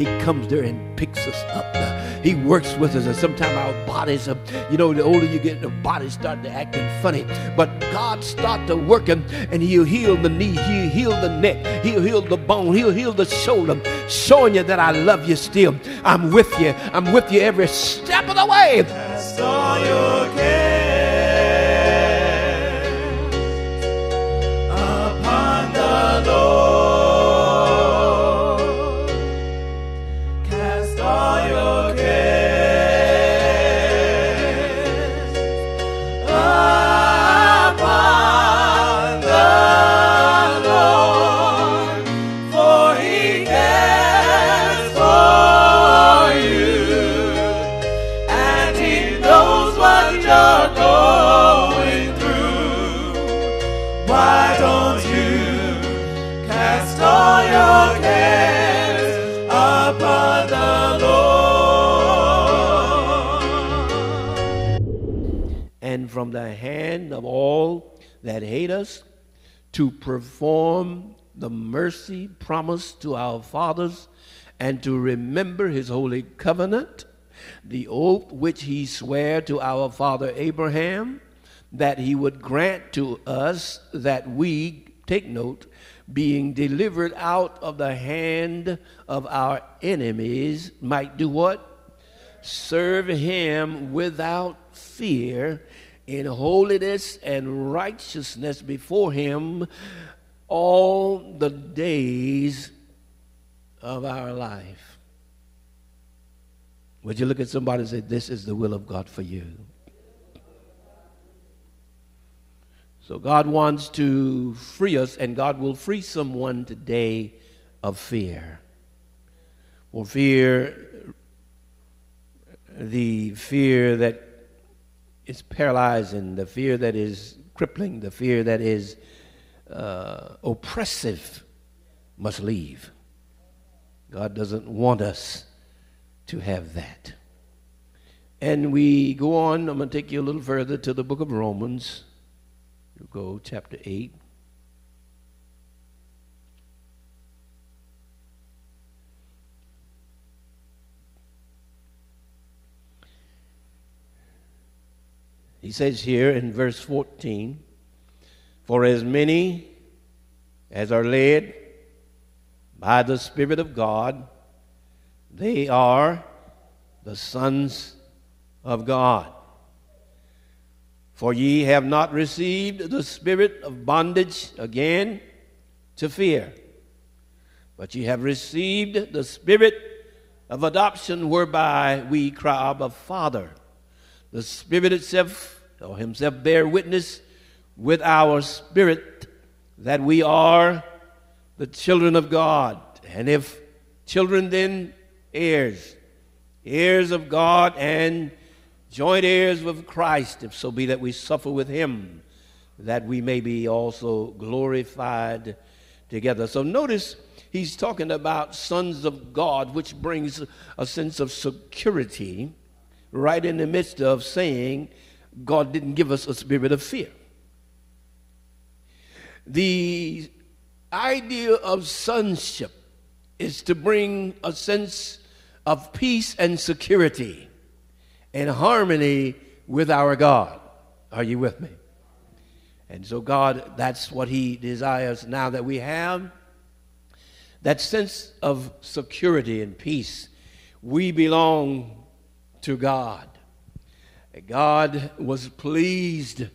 He comes there and picks us up. He works with us, and sometimes our bodies, uh, you know, the older you get, the bodies start to acting funny. But God start to working, and He'll heal the knee, He'll heal the neck, He'll heal the bone, He'll heal the shoulder, showing you that I love you still. I'm with you. I'm with you every step of the way. From the hand of all that hate us, to perform the mercy promised to our fathers, and to remember his holy covenant, the oath which he sware to our father Abraham, that he would grant to us that we, take note, being delivered out of the hand of our enemies, might do what? Serve him without fear in holiness and righteousness before him all the days of our life. Would you look at somebody and say, This is the will of God for you? So God wants to free us, and God will free someone today of fear. For fear, the fear that is paralyzing, the fear that is crippling, the fear that is uh, oppressive must leave. God doesn't want us to have that. And we go on, I'm going to take you a little further to the book of Romans. Go, chapter 8. He says here in verse 14, For as many as are led by the Spirit of God, they are the sons of God. For ye have not received the spirit of bondage again to fear, but ye have received the spirit of adoption whereby we cry, Abba, Father. The Spirit itself, or Himself, bear witness with our spirit that we are the children of God. And if children, then heirs, heirs of God and joint heirs with Christ, if so be that we suffer with Him, that we may be also glorified together. So notice he's talking about sons of God, which brings a sense of security right in the midst of saying God didn't give us a spirit of fear. The idea of sonship is to bring a sense of peace and security and harmony with our God. Are you with me? And so, God, that's what He desires now that we have that sense of security and peace. We belong to God. God was pleased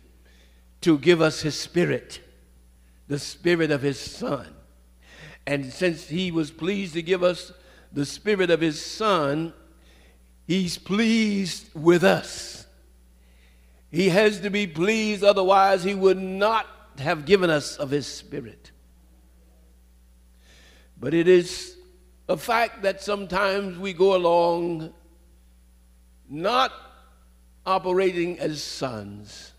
to give us His Spirit, the Spirit of His Son. And since He was pleased to give us the Spirit of His Son, He's pleased with us. He has to be pleased, otherwise, He would not have given us of His Spirit. But it is a fact that sometimes we go along not operating as sons,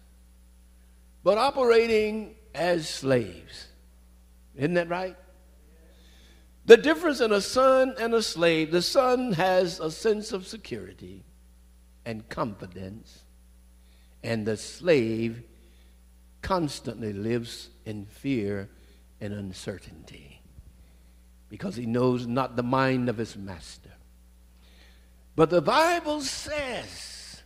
but operating as slaves. Isn't that right? The difference in a son and a slave the son has a sense of security and confidence, and the slave constantly lives in fear and uncertainty. because he knows not the mind of his master. But the Bible says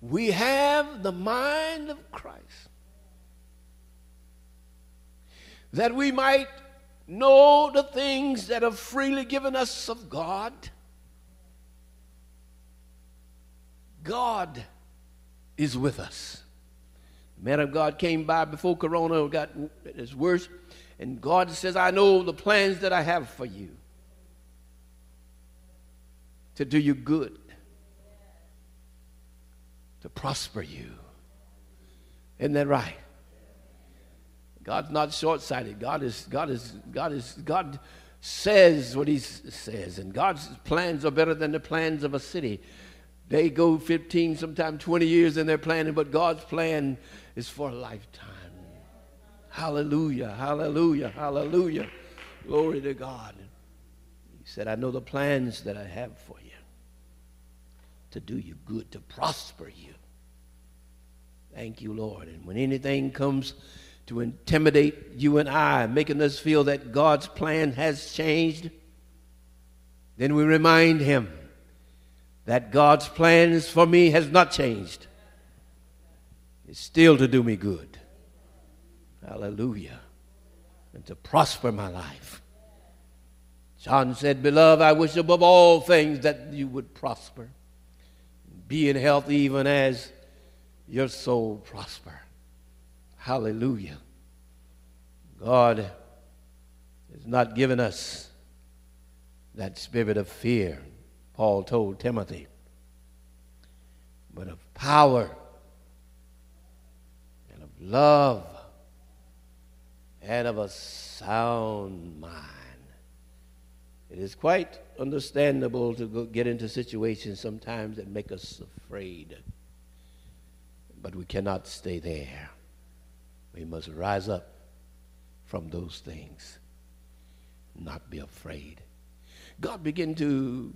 we have the mind of Christ that we might know the things that are freely given us of God. God is with us. The man of God came by before Corona got its worse, and God says, I know the plans that I have for you to do you good, to prosper you. Isn't that right? God's not short-sighted. God is God is God is God says what he says and God's plans are better than the plans of a city. They go 15 sometimes 20 years in their planning but God's plan is for a lifetime. Hallelujah. Hallelujah. Hallelujah. Glory to God. He said, "I know the plans that I have for you to do you good, to prosper you." Thank you, Lord. And when anything comes to intimidate you and I, making us feel that God's plan has changed, then we remind him that God's plans for me has not changed. It's still to do me good. Hallelujah. And to prosper my life. John said, Beloved, I wish above all things that you would prosper, be in health even as your soul prosper. Hallelujah. God has not given us that spirit of fear, Paul told Timothy, but of power and of love and of a sound mind. It is quite understandable to get into situations sometimes that make us afraid, but we cannot stay there. We must rise up from those things, not be afraid. God began to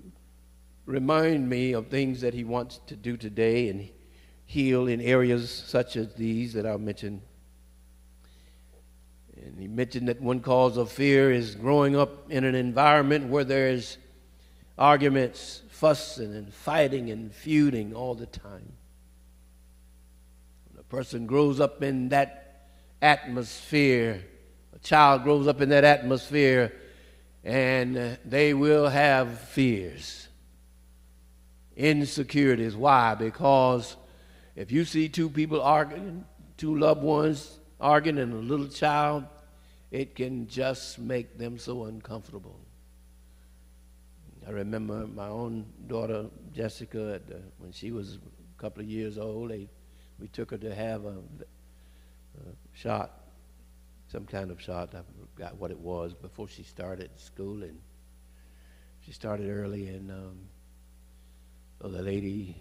remind me of things that He wants to do today and heal in areas such as these that I'll mention. And He mentioned that one cause of fear is growing up in an environment where there's arguments, fussing, and fighting and feuding all the time. When a person grows up in that atmosphere. A child grows up in that atmosphere and uh, they will have fears, insecurities. Why? Because if you see two people arguing, two loved ones arguing, and a little child, it can just make them so uncomfortable. I remember my own daughter, Jessica, the, when she was a couple of years old, they, we took her to have a shot, some kind of shot. I forgot what it was before she started school, and she started early, and um, so the lady,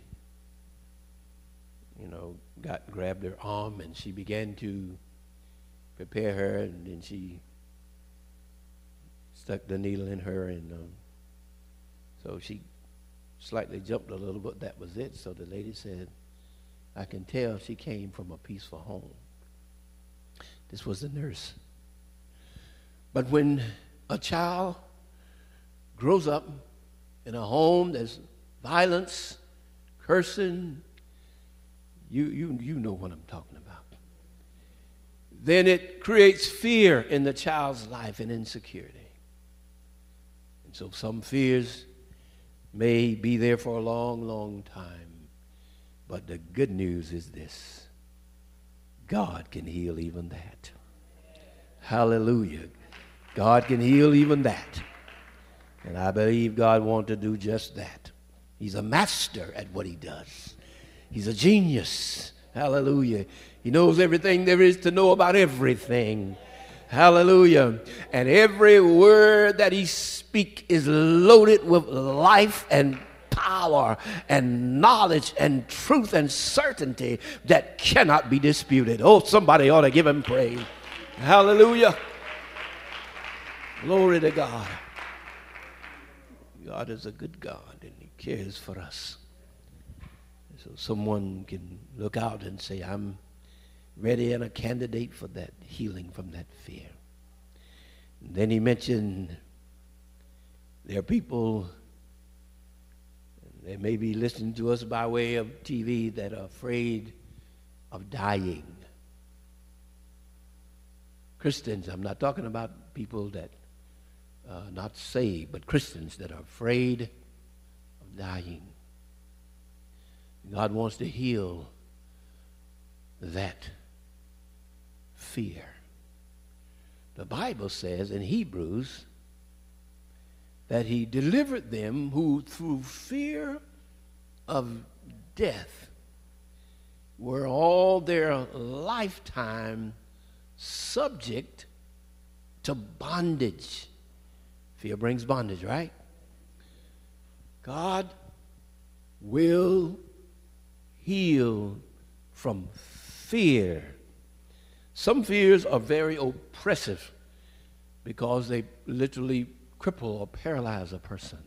you know, got grabbed her arm, and she began to prepare her, and then she stuck the needle in her, and um, so she slightly jumped a little, but that was it. So the lady said, I can tell she came from a peaceful home. This was the nurse. But when a child grows up in a home that's violence, cursing, you, you, you know what I'm talking about. Then it creates fear in the child's life and insecurity. And so some fears may be there for a long, long time. But the good news is this God can heal even that. Hallelujah. God can heal even that. And I believe God wants to do just that. He's a master at what he does. He's a genius. Hallelujah. He knows everything there is to know about everything. Hallelujah. And every word that he speaks is loaded with life and power and knowledge and truth and certainty that cannot be disputed. Oh, somebody ought to give him praise. Hallelujah. Glory to God. God is a good God and he cares for us. So someone can look out and say, I'm ready and a candidate for that healing from that fear. then he mentioned there are people, they may be listening to us by way of TV, that are afraid of dying. Christians, I'm not talking about people that uh, not saved, but Christians that are afraid of dying. God wants to heal that fear. The Bible says in Hebrews that he delivered them who through fear of death were all their lifetime subject to bondage. Fear brings bondage, right? God will heal from fear. Some fears are very oppressive because they literally cripple or paralyze a person.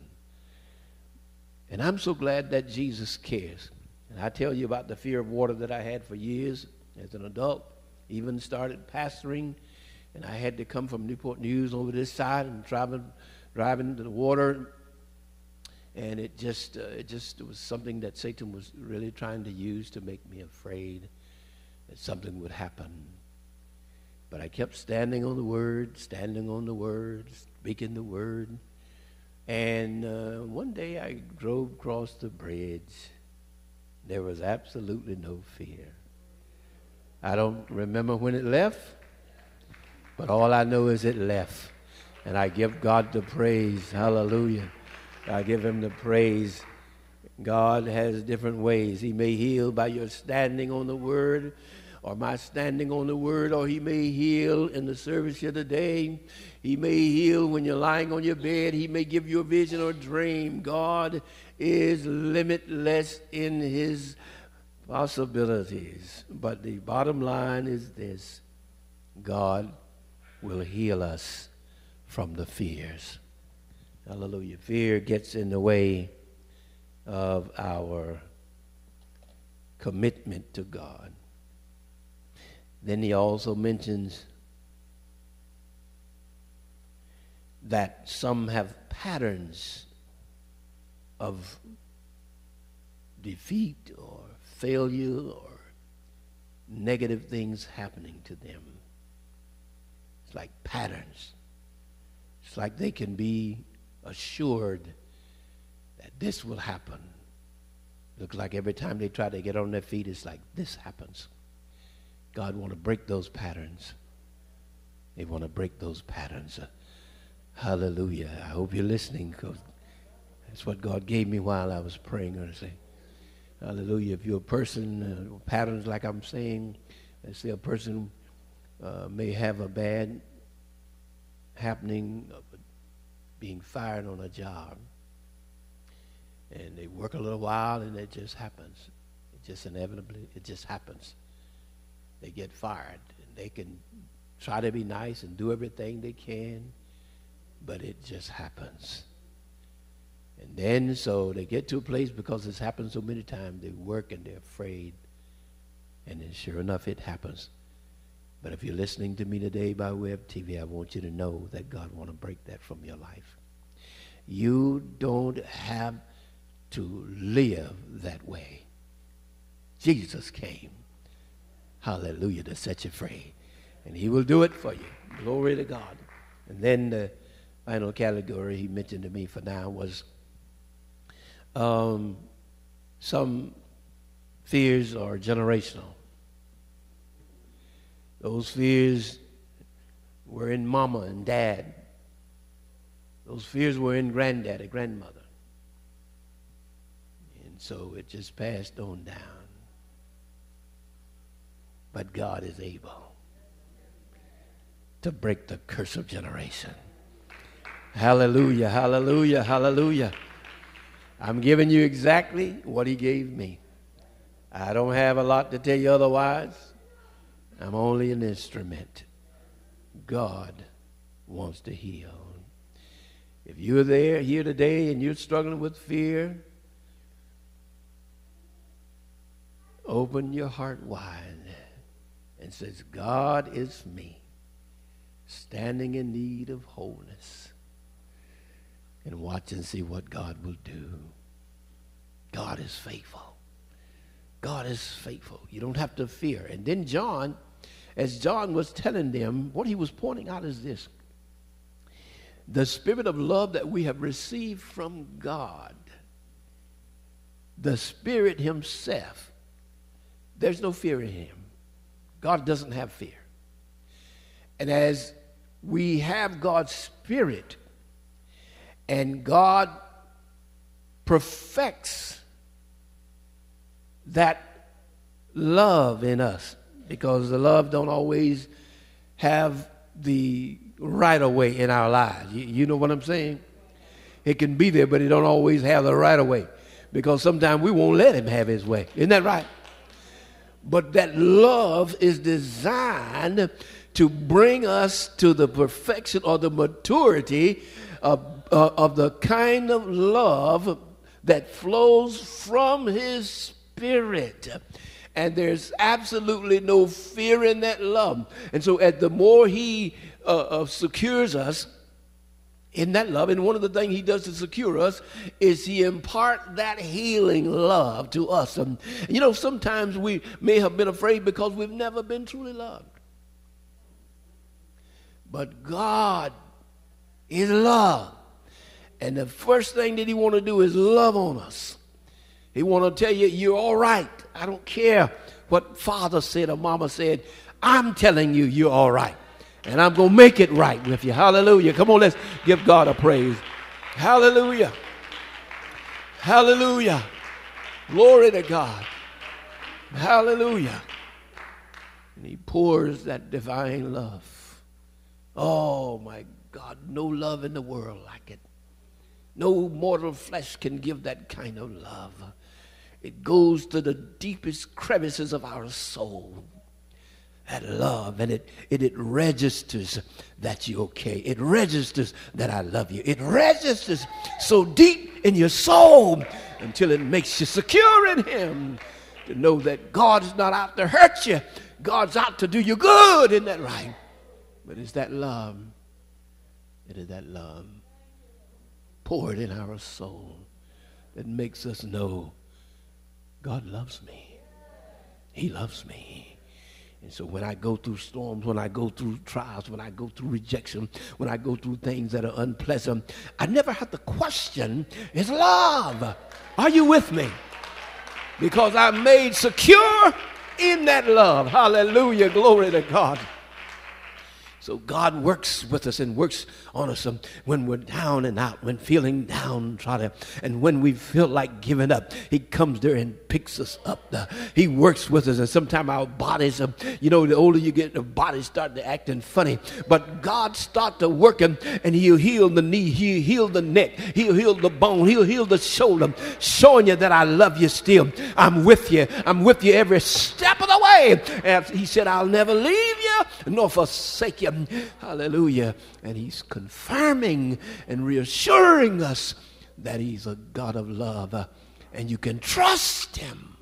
And I'm so glad that Jesus cares. And I tell you about the fear of water that I had for years as an adult, even started pastoring. And I had to come from Newport News over this side and driving, driving to the water. And it just, uh, it just was something that Satan was really trying to use to make me afraid that something would happen. But I kept standing on the word, standing on the word, speaking the word. And uh, one day I drove across the bridge. There was absolutely no fear. I don't remember when it left, but all I know is it left. And I give God the praise. Hallelujah. I give him the praise. God has different ways. He may heal by your standing on the word or my standing on the word, or he may heal in the service here today. He may heal when you're lying on your bed. He may give you a vision or a dream. God is limitless in his possibilities. But the bottom line is this God will heal us from the fears. Hallelujah. Fear gets in the way of our commitment to God. Then he also mentions that some have patterns of defeat or failure or negative things happening to them. It's like patterns. It's like they can be assured that this will happen. Looks like every time they try to get on their feet, it's like this happens. God want to break those patterns. They want to break those patterns. Hallelujah. I hope you're listening because that's what God gave me while I was praying earnestly. Hallelujah. If you're a person, uh, patterns like I'm saying, let's say a person uh, may have a bad happening of being fired on a job. And they work a little while and it just happens. It just inevitably, it just happens they get fired. And they can try to be nice and do everything they can, but it just happens. And then so they get to a place because it's happened so many times, they work and they're afraid. And then sure enough, it happens. But if you're listening to me today by way of TV, I want you to know that God want to break that from your life. You don't have to live that way. Jesus came Hallelujah, to set you free. And he will do it for you. Glory to God. And then the final category he mentioned to me for now was um, some fears are generational. Those fears were in mama and dad. Those fears were in granddad and grandmother. And so it just passed on down but God is able to break the curse of generation. Hallelujah, hallelujah, hallelujah. I'm giving you exactly what He gave me. I don't have a lot to tell you otherwise. I'm only an instrument. God wants to heal. If you're there here today and you're struggling with fear, open your heart wide and says, God is me. standing in need of wholeness. And watch and see what God will do. God is faithful. God is faithful. You don't have to fear. And then John, as John was telling them, what he was pointing out is this the spirit of love that we have received from God, the Spirit Himself, there's no fear in Him. God doesn't have fear. And as we have God's Spirit, and God perfects that love in us because the love don't always have the right of way in our lives. You, you know what I'm saying? It can be there, but it don't always have the right of way because sometimes we won't let him have his way. Isn't that right? But that love is designed to bring us to the perfection or the maturity of, uh, of the kind of love that flows from his spirit and there's absolutely no fear in that love. And so, at the more He uh, uh, secures us in that love, and one of the things He does to secure us is He impart that healing love to us. And you know, sometimes we may have been afraid because we've never been truly loved. But God is love. And the first thing that he want to do is love on us. He want to tell you you're all right. I don't care what father said or mama said. I'm telling you you're all right. And I'm going to make it right with you. Hallelujah. Come on, let's give God a praise. Hallelujah. Hallelujah. Glory to God. Hallelujah. And he pours that divine love. Oh my God, no love in the world like it. No mortal flesh can give that kind of love. It goes to the deepest crevices of our soul. That love, and it, it, it registers that you're okay. It registers that I love you. It registers so deep in your soul until it makes you secure in Him to know that God is not out to hurt you, God's out to do you good. Isn't that right? But it's that love. It is that love poured in our soul that makes us know God loves me. He loves me. And so when I go through storms, when I go through trials, when I go through rejection, when I go through things that are unpleasant, I never have to question His love. Are you with me? Because I'm made secure in that love. Hallelujah. Glory to God. So God works with us and works on us um, when we're down and out, when feeling downtrodden, and when we feel like giving up. He comes there and picks us up. Uh, he works with us, and sometimes our bodies, um, you know, the older you get, the bodies start to acting funny. But God start to working, and He'll heal the knee, He'll heal the neck, He'll heal the bone, He'll heal the shoulder, showing you that I love you still. I'm with you. I'm with you every step of the And He said, I'll never leave you nor forsake you. Hallelujah. And he's confirming and reassuring us that he's a God of love. Uh, and you can trust him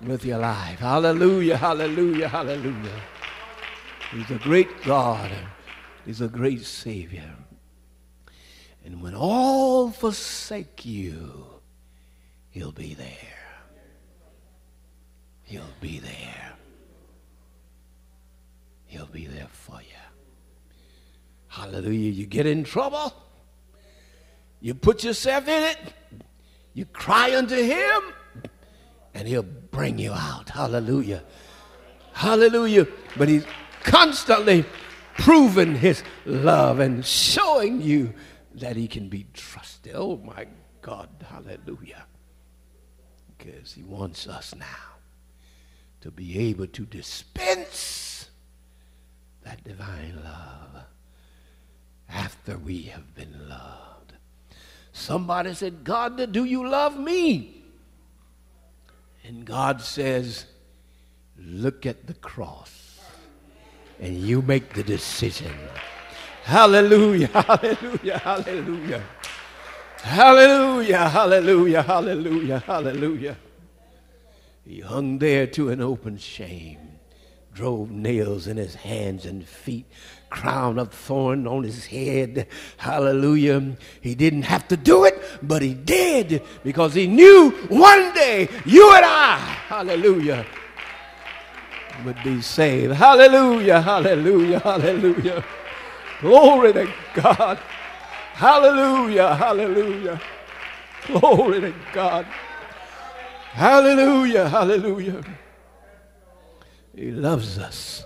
with your life. Hallelujah, hallelujah, hallelujah. He's a great God. He's a great Savior. And when all forsake you, he'll be there. He'll be there. He'll be there for you. Hallelujah. You get in trouble, you put yourself in it, you cry unto Him, and He'll bring you out. Hallelujah. Hallelujah. But He's constantly proving His love and showing you that He can be trusted. Oh my God. Hallelujah. Because He wants us now to be able to dispense that divine love after we have been loved. Somebody said, God, do you love me? And God says, look at the cross and you make the decision. Hallelujah, hallelujah, hallelujah. Hallelujah, hallelujah, hallelujah, hallelujah. He hung there to an open shame drove nails in his hands and feet, crown of thorn on his head. Hallelujah. He didn't have to do it, but he did because he knew one day you and I, hallelujah, would be saved. Hallelujah, hallelujah, hallelujah. Glory to God. Hallelujah, hallelujah. Glory to God. Hallelujah, hallelujah. He loves us.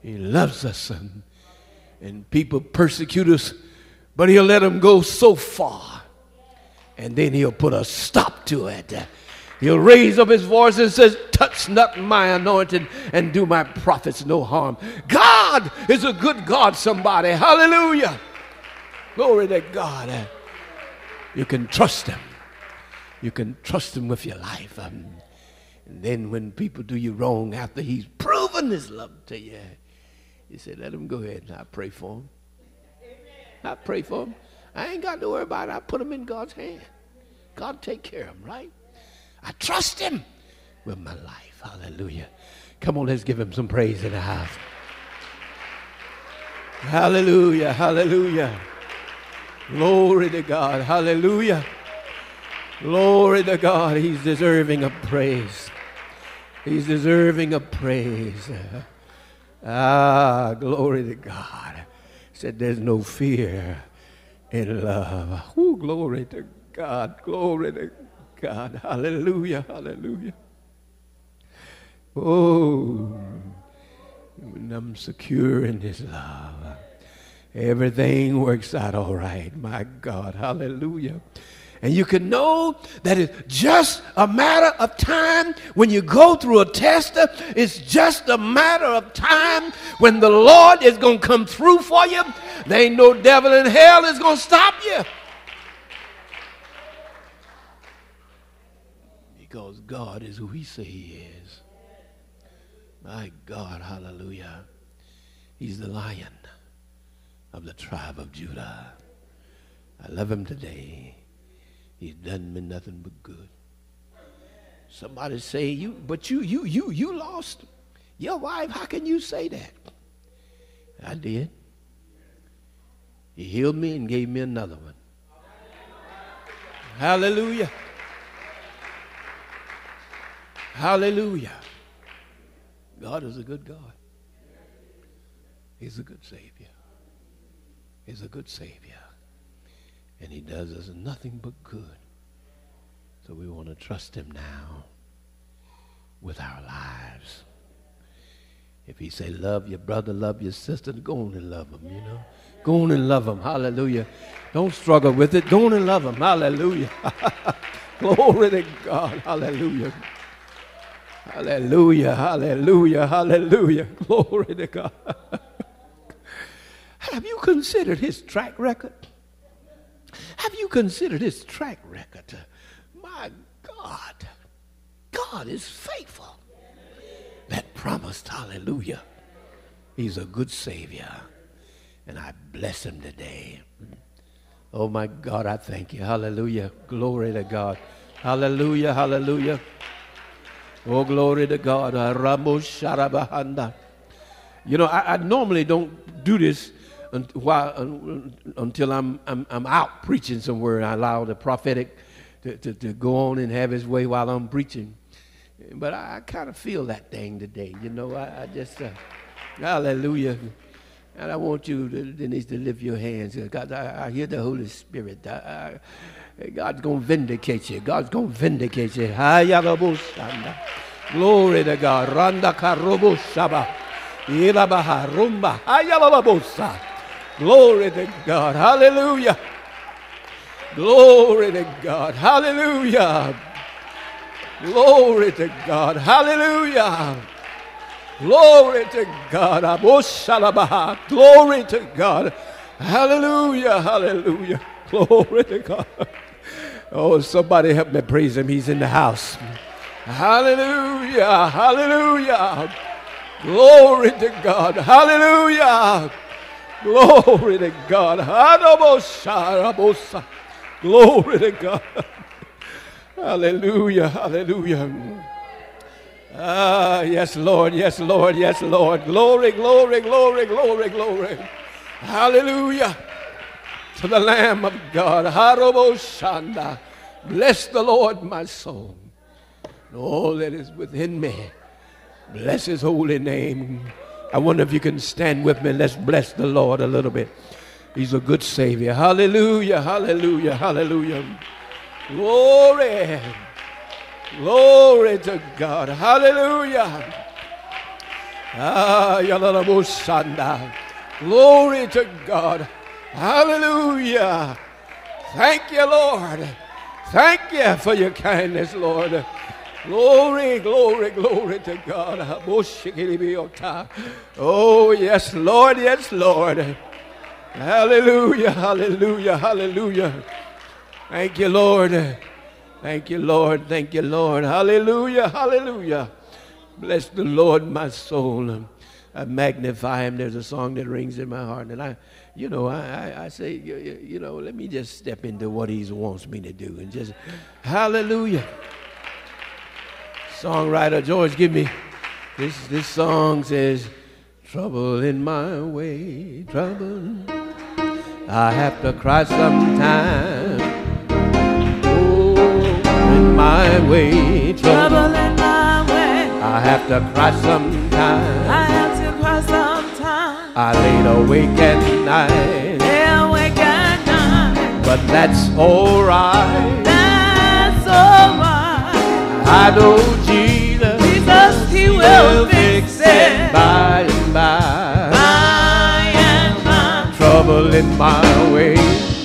He loves us. And, and people persecute us, but he'll let them go so far. And then he'll put a stop to it. He'll raise up his voice and says, Touch not my anointed and do my prophets no harm. God is a good God, somebody. Hallelujah. Glory to God. You can trust him. You can trust him with your life. Um, and then when people do you wrong after he's proven his love to you, you say, let him go ahead and I pray for him. I pray for him. I ain't got to worry about it. I put him in God's hand. God take care of him, right? I trust him with my life. Hallelujah. Come on, let's give him some praise in the house. Hallelujah. Hallelujah. Glory to God. Hallelujah. Glory to God. He's deserving of praise. He's deserving of praise. Ah, glory to God. Said there's no fear in love. Ooh, glory to God. Glory to God. Hallelujah. Hallelujah. Oh, when I'm secure in His love, everything works out all right. My God. Hallelujah. And you can know that it's just a matter of time when you go through a test. It's just a matter of time when the Lord is going to come through for you. There ain't no devil in hell is going to stop you. Because God is who He say He is. My God, hallelujah. He's the lion of the tribe of Judah. I love him today. He's done me nothing but good. Somebody say you, but you, you, you, you lost your wife. How can you say that? I did. He healed me and gave me another one. Hallelujah. Hallelujah. God is a good God. He's a good Savior. He's a good Savior. And he does us nothing but good. So we want to trust him now with our lives. If he say love your brother, love your sister, go on and love them, you know. Go on and love them. Hallelujah. Don't struggle with it. Go on and love them. Hallelujah. Glory to God. Hallelujah. Hallelujah. Hallelujah. Hallelujah. Glory to God. Have you considered his track record? Have you considered his track record? My God, God is faithful. That promised, hallelujah. He's a good Savior. And I bless him today. Oh my God, I thank you. Hallelujah. Glory to God. Hallelujah. Hallelujah. Oh, glory to God. You know, I, I normally don't do this until I'm, I'm, I'm out preaching somewhere. and I allow the prophetic to, to, to go on and have his way while I'm preaching. But I, I kind of feel that thing today. You know, I, I just, uh, hallelujah. And I want you, to, Denise, to lift your hands. God, I, I hear the Holy Spirit. I, God's going to vindicate you. God's going to vindicate you. Glory to God. Randa karobo shaba. Ilabaha rumba. Ayalabosa. Glory to God. Hallelujah. Glory to God. Hallelujah. Glory to God. Hallelujah. Glory to God. Glory to God. Hallelujah. Hallelujah. Glory to God. Oh, somebody help me praise him. He's in the house. Hallelujah. Hallelujah. Glory to God. Hallelujah. Glory to God. Glory to God. Hallelujah. Hallelujah. Ah, yes, Lord, yes, Lord, yes, Lord. Glory, glory, glory, glory, glory. Hallelujah to the Lamb of God. Harobo Shanda. Bless the Lord, my soul. And all that is within me. Bless his holy name. I wonder if you can stand with me. Let's bless the Lord a little bit. He's a good Savior. Hallelujah, hallelujah, hallelujah. Glory. Glory to God. Hallelujah. Ah. Glory to God. Hallelujah. Thank you, Lord. Thank you for your kindness, Lord. Glory, glory, glory to God. Oh, yes, Lord, yes, Lord. Hallelujah, hallelujah, hallelujah. Thank you, Lord. Thank you, Lord. Thank you, Lord. Hallelujah, hallelujah. Bless the Lord, my soul. I magnify him. There's a song that rings in my heart. And I, you know, I, I, I say, you, you know, let me just step into what he wants me to do and just, hallelujah. Songwriter George, give me this. This song says, "Trouble in my way, trouble. I have to cry sometimes. Oh, in my way, trouble. Trouble in my way. I have to cry sometimes. I have to cry sometimes. I laid awake at night, Lay awake at night. but that's alright. That's alright. I know Jesus, Jesus, He will fix it. by and by. By and by. Trouble in my way,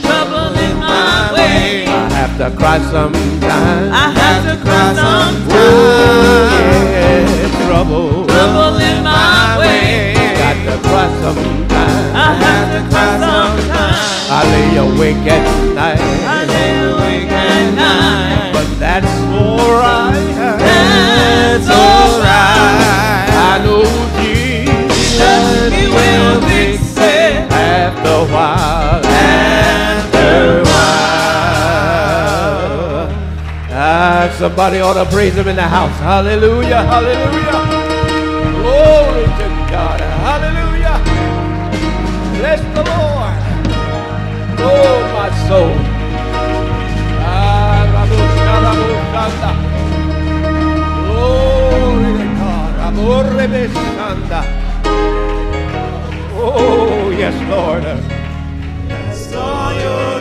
Trouble in my way. I have to cry sometimes. I have to cry sometimes. Oh, yeah, trouble, Trouble in my way. got to cry sometimes. I have to cry sometimes. I lay awake at night, I lay awake at night. but that's alright. After a while. After a while. Ah, somebody ought to praise him in the house. Hallelujah, hallelujah. Glory to God. Hallelujah. Bless the Lord. Oh, my soul. Ah. Glory to God. Oh, yes, Lord. All